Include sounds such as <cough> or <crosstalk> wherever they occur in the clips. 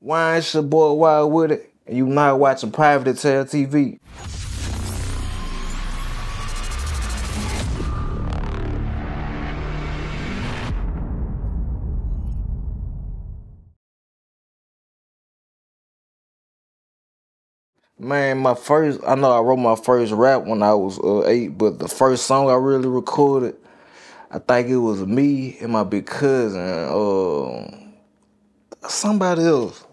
Why ain't your boy wild with it? And you not watching Poverty Tare TV. Man, my first, I know I wrote my first rap when I was uh, eight, but the first song I really recorded, I think it was me and my big cousin, uh, somebody else.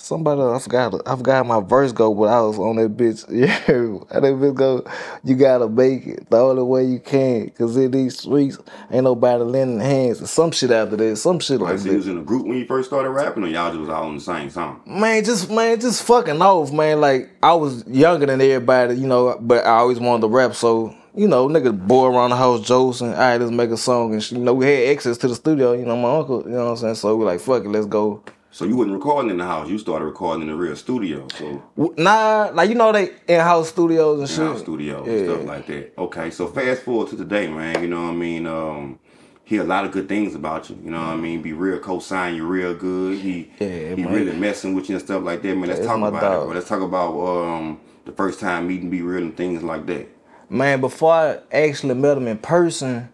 Somebody I forgot, I forgot my verse go, but I was on that bitch. <laughs> Yeah, that bitch go, you gotta make it the only way you can, cause in these streets, ain't nobody lending hands. And some shit after that, some shit like Like, that. was in a group when you first started rapping, or y'all just was all on the same song? Man, just man, just fucking off, man. Like I was younger than everybody, you know, but I always wanted to rap. So you know, nigga, boy around the house, Jokes, and I let's make a song, and you know, we had access to the studio. You know, my uncle, you know what I'm saying. So we like, fuck it, let's go. So you wasn't recording in the house. You started recording in the real studio. So Nah, like you know, they in house studios and shit. in-house studio and Yeah. stuff like that. Okay, so fast forward to today, man. You know what I mean? Um, hear a lot of good things about you. You know what I mean? Be real co-sign you real good. He Yeah, he man. really messing with you and stuff like that, man. Let's That's talk about dog. it, bro. Let's talk about um the first time meeting B Real and things like that. Man, before I actually met him in person,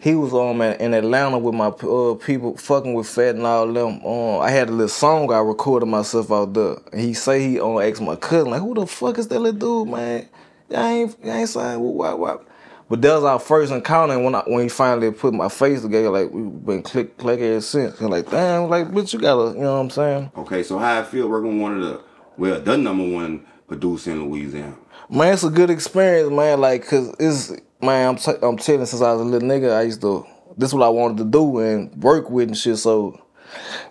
he was um in in Atlanta with my uh, people fucking with Fat and all them. Um, I had a little song I recorded myself out there. He say he um asked my cousin like, who the fuck is that little dude, man? Y'all ain't y'all ain't saying what what what. But that was our first encounter and when I, when he finally put my face together, like we been click click ever since. And like, damn, like bitch, you gotta, you know what I'm saying? Okay, so how I feel working with one of the well, the number one producer in Louisiana. Man, it's a good experience, man. Like, cause it's man, I'm t- I'm telling since I was a little nigga, I used to. This is what I wanted to do and work with and shit. So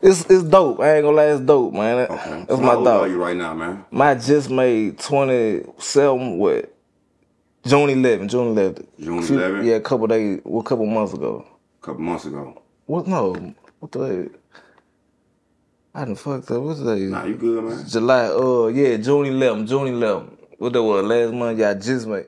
it's it's dope. I ain't gonna lie, it's dope, man. Okay, That's so my how are dog. you right now, man? My just made twenty seven. What? June 11. June 11. June Few- 11? Yeah, a couple days. Well, a couple months ago. A couple months ago. What? No. What the? I done fucked up. What's the day? Nah, you good, man? July. Uh, yeah, June 11. June 11. What that was last month? Yeah, I just made.